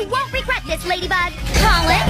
You won't regret this, Ladybug. Colin, it.